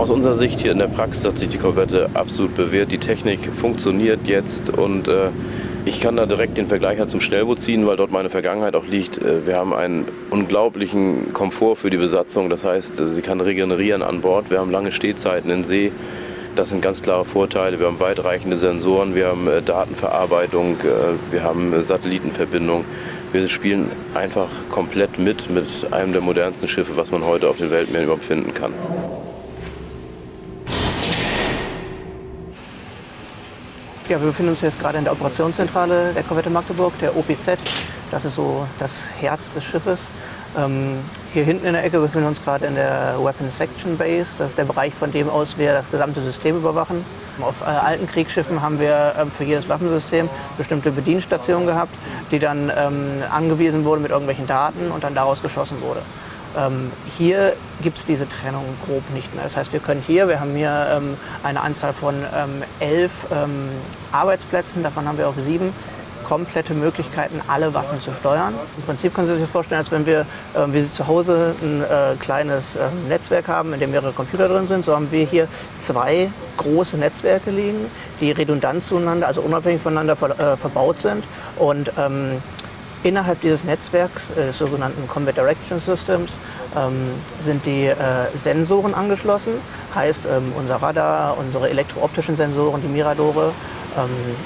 Aus unserer Sicht hier in der Praxis hat sich die Korvette absolut bewährt. Die Technik funktioniert jetzt und äh, ich kann da direkt den Vergleich halt zum Schnellboot ziehen, weil dort meine Vergangenheit auch liegt. Äh, wir haben einen unglaublichen Komfort für die Besatzung. Das heißt, sie kann regenerieren an Bord. Wir haben lange Stehzeiten in See. Das sind ganz klare Vorteile. Wir haben weitreichende Sensoren, wir haben äh, Datenverarbeitung, äh, wir haben Satellitenverbindung. Wir spielen einfach komplett mit mit einem der modernsten Schiffe, was man heute auf den Weltmeeren überhaupt finden kann. Ja, wir befinden uns jetzt gerade in der Operationszentrale der Korvette Magdeburg, der OPZ. Das ist so das Herz des Schiffes. Ähm, hier hinten in der Ecke befinden wir uns gerade in der Weapon Section Base. Das ist der Bereich, von dem aus wir das gesamte System überwachen. Auf äh, alten Kriegsschiffen haben wir ähm, für jedes Waffensystem bestimmte Bedienstationen gehabt, die dann ähm, angewiesen wurden mit irgendwelchen Daten und dann daraus geschossen wurde. Ähm, hier gibt es diese Trennung grob nicht mehr. Das heißt, wir können hier, wir haben hier ähm, eine Anzahl von ähm, elf ähm, Arbeitsplätzen, davon haben wir auch sieben komplette Möglichkeiten, alle Waffen zu steuern. Im Prinzip können Sie sich vorstellen, als wenn wir, äh, wie Sie zu Hause ein äh, kleines äh, Netzwerk haben, in dem mehrere Computer drin sind, so haben wir hier zwei große Netzwerke liegen, die redundant zueinander, also unabhängig voneinander ver äh, verbaut sind und ähm, Innerhalb dieses Netzwerks, äh, sogenannten Combat Direction Systems, ähm, sind die äh, Sensoren angeschlossen. Heißt, ähm, unser Radar, unsere elektrooptischen Sensoren, die Miradore. Ähm,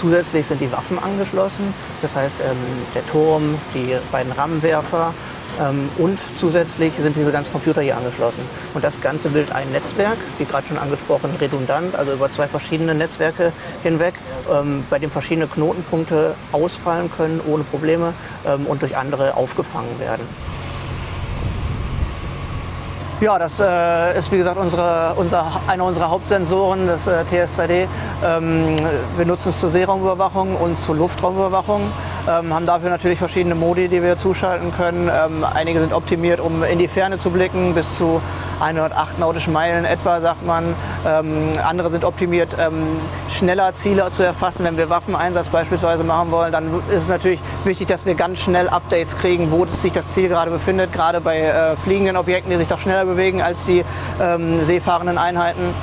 zusätzlich sind die Waffen angeschlossen. Das heißt, ähm, der Turm, die beiden Rammenwerfer, und zusätzlich sind diese ganzen Computer hier angeschlossen. Und das Ganze bildet ein Netzwerk, wie gerade schon angesprochen, redundant, also über zwei verschiedene Netzwerke hinweg, ähm, bei dem verschiedene Knotenpunkte ausfallen können ohne Probleme ähm, und durch andere aufgefangen werden. Ja, das äh, ist wie gesagt unsere, unser, einer unserer Hauptsensoren, das äh, TS2D. Ähm, wir nutzen es zur Seeraumüberwachung und zur Luftraumüberwachung. Ähm, haben dafür natürlich verschiedene Modi, die wir zuschalten können. Ähm, einige sind optimiert, um in die Ferne zu blicken, bis zu 108 nautischen Meilen etwa, sagt man. Ähm, andere sind optimiert, ähm, schneller Ziele zu erfassen. Wenn wir Waffeneinsatz beispielsweise machen wollen, dann ist es natürlich wichtig, dass wir ganz schnell Updates kriegen, wo sich das Ziel gerade befindet, gerade bei äh, fliegenden Objekten, die sich doch schneller bewegen als die ähm, seefahrenden Einheiten.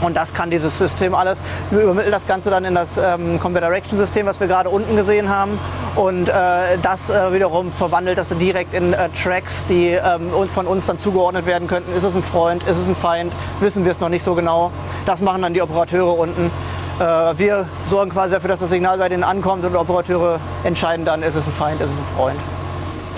Und das kann dieses System alles. Wir übermitteln das Ganze dann in das ähm, Combat Direction System, was wir gerade unten gesehen haben. Und äh, das äh, wiederum verwandelt das direkt in äh, Tracks, die ähm, von uns dann zugeordnet werden könnten. Ist es ein Freund, ist es ein Feind, wissen wir es noch nicht so genau. Das machen dann die Operateure unten. Äh, wir sorgen quasi dafür, dass das Signal bei denen ankommt und Operateure entscheiden dann, ist es ein Feind, ist es ein Freund.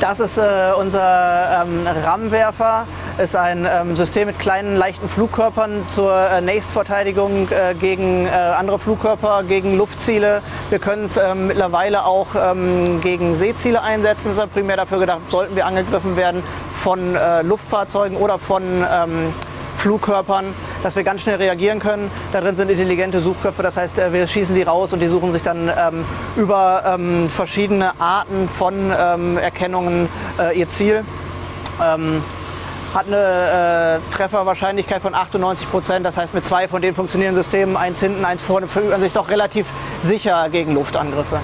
Das ist äh, unser ähm, RAM-Werfer ist ein ähm, System mit kleinen, leichten Flugkörpern zur äh, Nächstverteidigung äh, gegen äh, andere Flugkörper, gegen Luftziele. Wir können es ähm, mittlerweile auch ähm, gegen Seeziele einsetzen. Das ist primär dafür gedacht, sollten wir angegriffen werden von äh, Luftfahrzeugen oder von ähm, Flugkörpern, dass wir ganz schnell reagieren können. Da drin sind intelligente Suchköpfe, das heißt, äh, wir schießen die raus und die suchen sich dann ähm, über ähm, verschiedene Arten von ähm, Erkennungen äh, ihr Ziel. Hat eine äh, Trefferwahrscheinlichkeit von 98 Prozent. Das heißt, mit zwei von den funktionierenden Systemen, eins hinten, eins vorne, fühlt man sich doch relativ sicher gegen Luftangriffe.